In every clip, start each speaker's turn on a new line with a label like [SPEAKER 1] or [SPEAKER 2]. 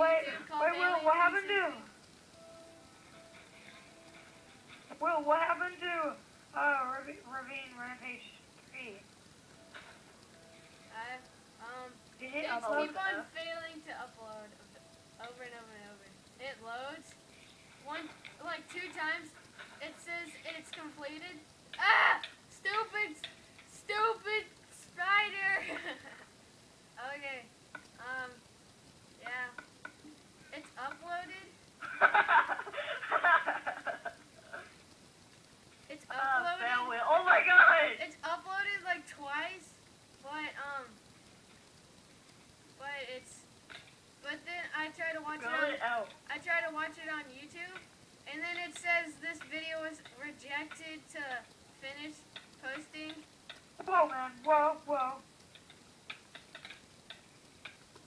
[SPEAKER 1] Wait, wait, Will, what happened to-
[SPEAKER 2] 360.
[SPEAKER 1] Will, what happened to uh, Rav- Ravine Rampage 3?
[SPEAKER 2] I, um,
[SPEAKER 1] Did
[SPEAKER 2] It
[SPEAKER 1] it
[SPEAKER 2] keep
[SPEAKER 1] upload?
[SPEAKER 2] on failing to upload over and over and over. It loads. One, like two times, it says it's completed. Ah! Stupid, stupid spider! okay, um, yeah. It's uploaded. It's
[SPEAKER 1] Ah,
[SPEAKER 2] uploaded.
[SPEAKER 1] Will. Oh my god!
[SPEAKER 2] It's uploaded like twice, but um, but it's, but then I try to watch it on,
[SPEAKER 1] it out.
[SPEAKER 2] I try to watch it on YouTube, and then it says this video was rejected to finish posting.
[SPEAKER 1] Whoa, man. Whoa, whoa.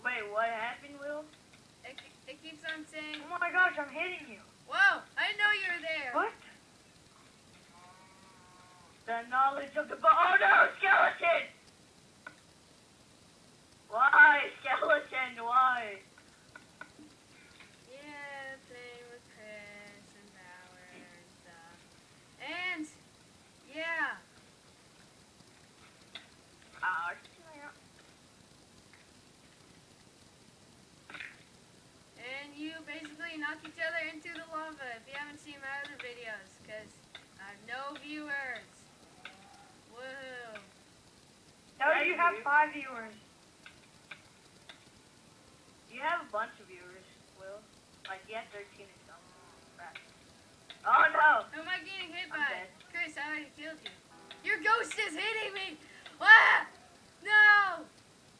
[SPEAKER 3] Wait, what happened, Will?
[SPEAKER 2] It, it keeps on saying,
[SPEAKER 1] Oh my gosh, I'm hitting you.
[SPEAKER 2] "Whoa, I didn't know you were there."
[SPEAKER 1] What?
[SPEAKER 3] The knowledge of the Oh no, skeleton! Why, skeleton? Why?
[SPEAKER 2] Yeah, playing with Chris and Bauer and stuff, and yeah.
[SPEAKER 3] Ah,
[SPEAKER 2] And you basically knock each other into the lava if you haven't seen my other videos, because I have no viewers. Woohoo.
[SPEAKER 1] No, you have five viewers.
[SPEAKER 3] you have a bunch of viewers, Will. Like, you have 13 or something. Oh no!
[SPEAKER 2] Who am I getting hit
[SPEAKER 3] I'm
[SPEAKER 2] by?
[SPEAKER 3] dead.
[SPEAKER 2] Chris, I already killed you. Your ghost is hitting me! Ah! No!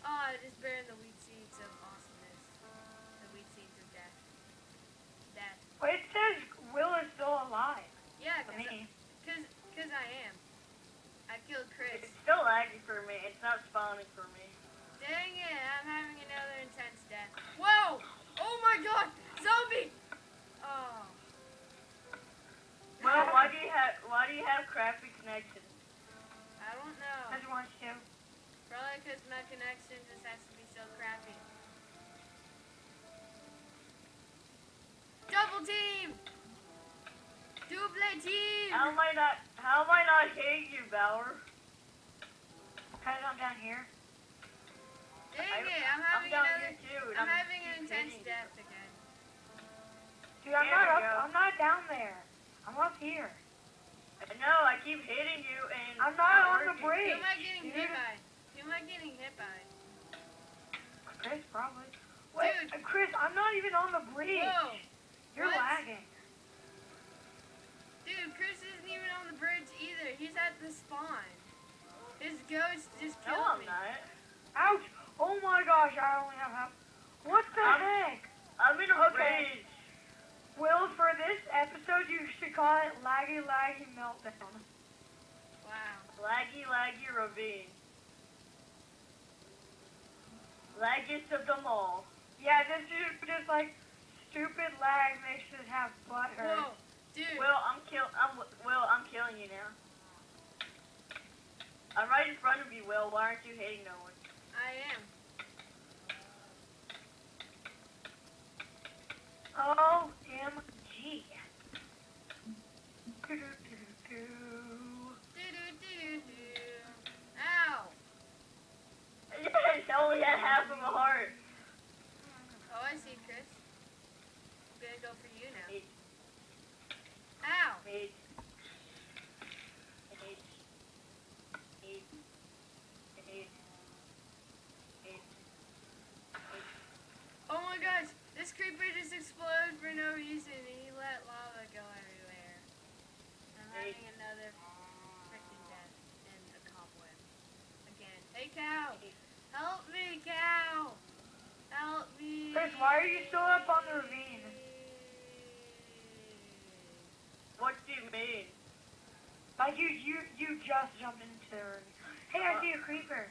[SPEAKER 2] Oh, I just burned the wheat
[SPEAKER 1] Wait, it says Will is still alive.
[SPEAKER 2] Yeah, because
[SPEAKER 1] me.
[SPEAKER 2] cause, cause I am. I killed Chris.
[SPEAKER 3] It's still laggy for me. It's not spawning for me.
[SPEAKER 2] Double team!
[SPEAKER 3] How am I not how am I not hitting you, Bauer?
[SPEAKER 1] Cause I'm down here.
[SPEAKER 2] Dang
[SPEAKER 3] I-
[SPEAKER 2] it, I'm
[SPEAKER 3] I'm
[SPEAKER 2] having another.
[SPEAKER 3] here too. and
[SPEAKER 2] I'm having an intense
[SPEAKER 3] hitting
[SPEAKER 2] death again.
[SPEAKER 1] Dude, I'm
[SPEAKER 3] There
[SPEAKER 1] not up.
[SPEAKER 3] go.
[SPEAKER 1] I'm not down there. I'm up here.
[SPEAKER 3] I know, I keep hitting you and
[SPEAKER 1] I'm not on the bridge.
[SPEAKER 2] Who am I getting hit by? Who am I getting hit by?
[SPEAKER 1] Chris, probably. Wait,
[SPEAKER 2] Dude.
[SPEAKER 1] Chris, I'm not even on the bridge.
[SPEAKER 2] Whoa!
[SPEAKER 1] You're
[SPEAKER 2] What?
[SPEAKER 1] lagging.
[SPEAKER 2] Dude, Chris isn't even on the bridge either. He's at the spawn. His ghost just
[SPEAKER 3] No,
[SPEAKER 2] killed
[SPEAKER 3] I'm
[SPEAKER 2] me.
[SPEAKER 3] not.
[SPEAKER 1] Ouch! Oh my gosh, I only have half. What the
[SPEAKER 3] I'm-
[SPEAKER 1] heck?
[SPEAKER 3] I'm in a
[SPEAKER 1] Okay.
[SPEAKER 3] bridge.
[SPEAKER 1] Will, for this episode, you should call it Laggy Laggy Meltdown.
[SPEAKER 2] Wow.
[SPEAKER 3] Laggy, laggy ravine. Laggiest of them all.
[SPEAKER 1] Yeah, this is just like stupid lag makes us have butt hurt.
[SPEAKER 2] Whoa, dude.
[SPEAKER 3] Will, I'm kill. I'm Will. I'm killing you now. I'm right in front of you, Will. Why aren't you hitting no one?
[SPEAKER 2] I am. Oh, OMG. Chris,
[SPEAKER 1] why are you still up on the ravine?
[SPEAKER 3] What do you mean?
[SPEAKER 1] Like you, you, you just jumped into the ravine. Hey, I uh, see a creeper.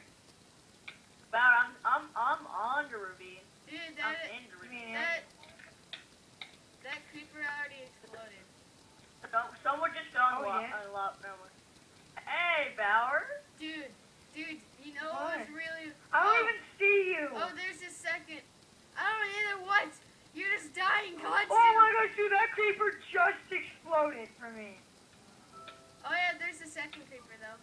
[SPEAKER 3] But I'm, I'm, I'm on the ravine.
[SPEAKER 2] Dude, that
[SPEAKER 3] I'm
[SPEAKER 2] is,
[SPEAKER 3] in the ravine.
[SPEAKER 2] Second
[SPEAKER 1] creeper
[SPEAKER 2] though.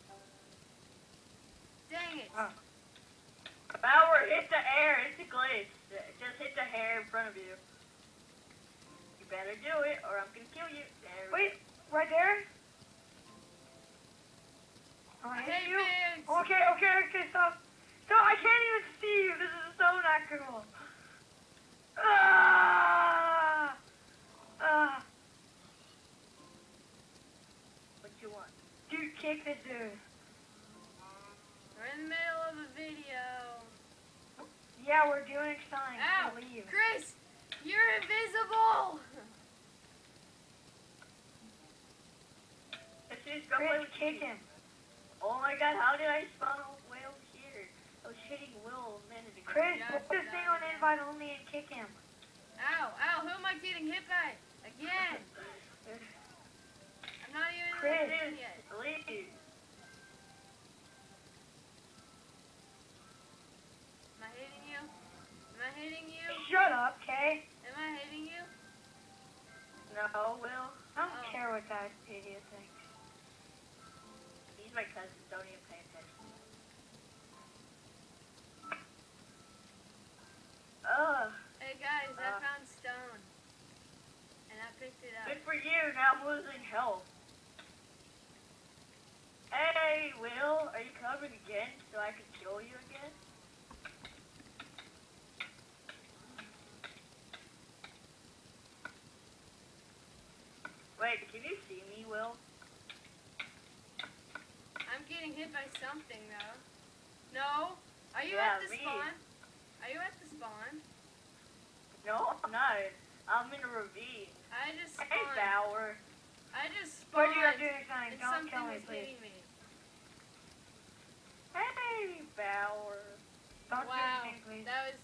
[SPEAKER 2] Dang it. Ah.
[SPEAKER 1] Oh.
[SPEAKER 3] Bauer, hit the air. Hit the glitch. Just hit the hair in front of you. You better do it, or I'm gonna kill you. There we
[SPEAKER 1] Wait, right there? Oh, I
[SPEAKER 2] Hey,
[SPEAKER 1] hit you? Okay, okay, okay, stop. Stop, I can't even see you. This is so not cool. Ah! Ah!
[SPEAKER 3] What you want?
[SPEAKER 1] Dude, kick this dude.
[SPEAKER 2] We're in the middle of a video.
[SPEAKER 1] Yeah, we're doing signs
[SPEAKER 2] Ow.
[SPEAKER 1] to leave.
[SPEAKER 2] Chris, you're invisible.
[SPEAKER 3] Let's just go play
[SPEAKER 1] Chris, kick him.
[SPEAKER 3] Oh my god, how did I spawn Will here? I was hitting Will a minute ago.
[SPEAKER 1] Chris,
[SPEAKER 2] Yeah,
[SPEAKER 1] put this thing on
[SPEAKER 2] man.
[SPEAKER 1] invite only and kick him.
[SPEAKER 2] Ow, ow, who am I getting hit by? Again.
[SPEAKER 3] My cousin. Don't even pay attention. Ugh.
[SPEAKER 2] Hey guys, I
[SPEAKER 3] Uh.
[SPEAKER 2] found stone. And I picked it up.
[SPEAKER 3] Good for you. Now I'm losing health. Hey, Will. Are you coming again so I can kill you again? Wait, can you see me, Will?
[SPEAKER 2] I'm getting hit by something though. No? Are you
[SPEAKER 3] Yeah,
[SPEAKER 2] at the
[SPEAKER 3] me.
[SPEAKER 2] spawn? Are you at the spawn?
[SPEAKER 3] No, I'm not. I'm in a ravine.
[SPEAKER 2] I just spawned. Hey.
[SPEAKER 3] Bauer.
[SPEAKER 2] I just spawned.
[SPEAKER 1] What do you have to do next time?
[SPEAKER 2] and
[SPEAKER 1] Don't kill me, please.
[SPEAKER 2] hitting me.
[SPEAKER 3] Hey, Bauer.
[SPEAKER 1] Don't
[SPEAKER 2] wow.
[SPEAKER 1] anything, please.
[SPEAKER 2] That was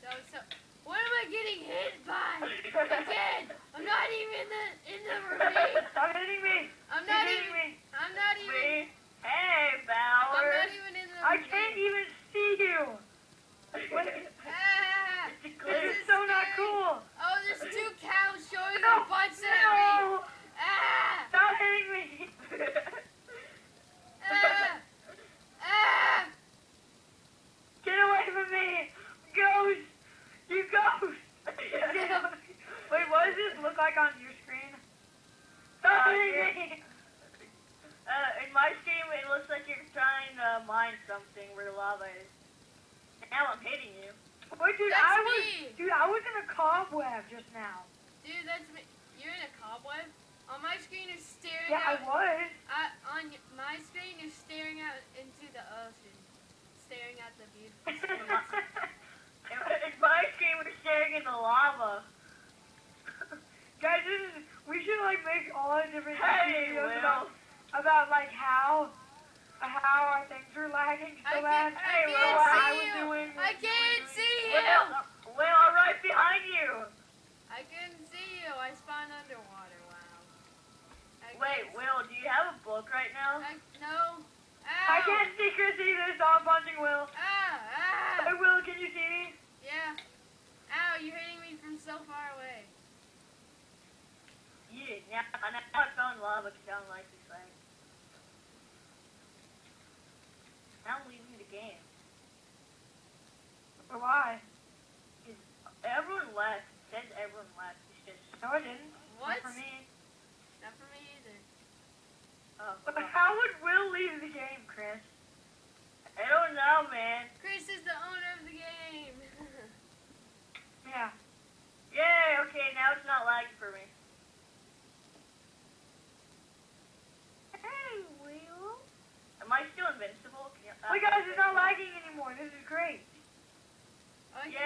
[SPEAKER 2] that was so what am I getting hit by? Again! I'm not even in the in the ravine.
[SPEAKER 1] Stop hitting me.
[SPEAKER 2] I'm
[SPEAKER 1] You're
[SPEAKER 2] not
[SPEAKER 1] hitting
[SPEAKER 2] even
[SPEAKER 1] me.
[SPEAKER 2] I'm not even
[SPEAKER 3] Me? Hey,
[SPEAKER 2] I'm not even in the
[SPEAKER 1] I can't even see you. What?
[SPEAKER 2] Ah,
[SPEAKER 1] This is so not cool.
[SPEAKER 2] Oh, there's two cows showing
[SPEAKER 1] No,
[SPEAKER 2] their butts at me.
[SPEAKER 1] no.
[SPEAKER 2] Ah!
[SPEAKER 1] Stop hitting me.
[SPEAKER 2] Ah! Ah!
[SPEAKER 1] Get away from me. Ghost. You ghost. Get away. Wait, what does this look like on your screen? Stop
[SPEAKER 3] Uh,
[SPEAKER 1] hitting
[SPEAKER 3] yeah.
[SPEAKER 1] me.
[SPEAKER 3] Uh, in my stream, it looks like you're trying to mine something where the lava is. Now I'm hitting you.
[SPEAKER 1] Wait, dude,
[SPEAKER 2] That's
[SPEAKER 1] I was,
[SPEAKER 2] me.
[SPEAKER 1] Dude, I was in a cobweb just now.
[SPEAKER 2] Dude, that's me. You're in a cobweb. On my screen, you're staring
[SPEAKER 1] Yeah, I was.
[SPEAKER 2] I, on my screen, you're staring out into the ocean, staring at the beautiful space.
[SPEAKER 3] In, in my stream, we're staring in the lava.
[SPEAKER 1] Guys, this is, we should like make all the different
[SPEAKER 3] Hey,
[SPEAKER 1] videos
[SPEAKER 3] Will.
[SPEAKER 1] about, about like how how our things were lagging so
[SPEAKER 2] I
[SPEAKER 1] bad.
[SPEAKER 2] can't- I
[SPEAKER 1] Hey,
[SPEAKER 2] can't
[SPEAKER 1] Will, what I
[SPEAKER 2] see
[SPEAKER 1] was
[SPEAKER 2] you.
[SPEAKER 1] doing.
[SPEAKER 2] I
[SPEAKER 1] what you were
[SPEAKER 2] can't
[SPEAKER 1] doing.
[SPEAKER 2] see
[SPEAKER 3] Will,
[SPEAKER 2] you.
[SPEAKER 3] Will, I'm right behind you.
[SPEAKER 2] I couldn't see you. I spawned underwater. Wow. I
[SPEAKER 3] Wait, Will, do you have a book right now?
[SPEAKER 2] I, no. Ow.
[SPEAKER 1] I can't see Chris either, so I'm punching Will.
[SPEAKER 2] Ah, ah.
[SPEAKER 1] Hey, Will, can you see me?
[SPEAKER 2] Yeah. Ow, you're hitting me from so far away.
[SPEAKER 3] Yeah, now, now I found lava because I don't like this thing. Now I'm leaving the game.
[SPEAKER 1] Or why?
[SPEAKER 3] Everyone left. It says everyone left. It's just,
[SPEAKER 1] No, I didn't.
[SPEAKER 2] What?
[SPEAKER 1] Not for me.
[SPEAKER 2] Not for me either.
[SPEAKER 3] oh,
[SPEAKER 1] But how would Will leave the game, Chris?
[SPEAKER 3] I don't know, man.
[SPEAKER 2] Chris is the owner of the game.
[SPEAKER 1] Yeah.
[SPEAKER 3] Yay, okay, now it's not lagging for me. Hey, Will. Am I still invincible? Can you, uh,
[SPEAKER 1] Wait, guys, it's not lagging anymore. This is great.
[SPEAKER 2] oh,
[SPEAKER 3] Yay.